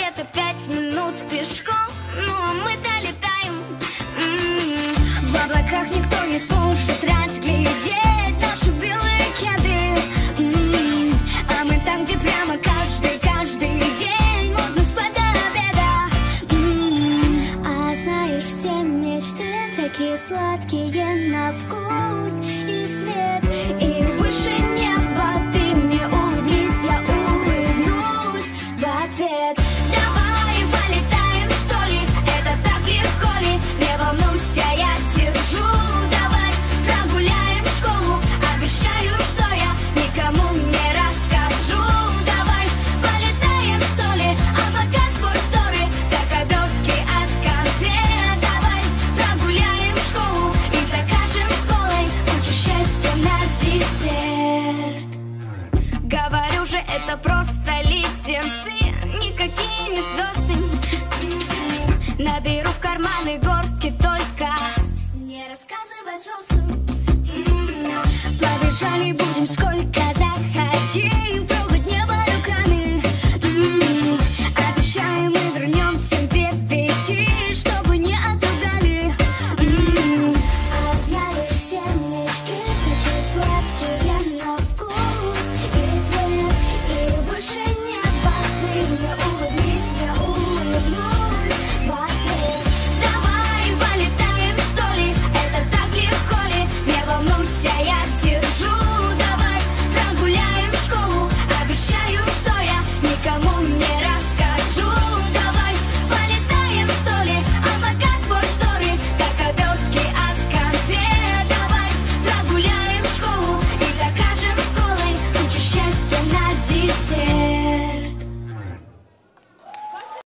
рассвета пять минут пешком Ну а мы долетаем М-м-м. В облаках никто не сможет разглядеть Наши белые кеды М-м. А мы там, где прямо каждый, каждый день Можно спать до обеда М-м. А знаешь, все мечты такие сладкие на вкус на десерт Говорю же, это просто леденцы Никакие не звезды М-м. Наберу в карманы горстки только Не рассказывай взрослым М-м. Побежали будем сколько захотим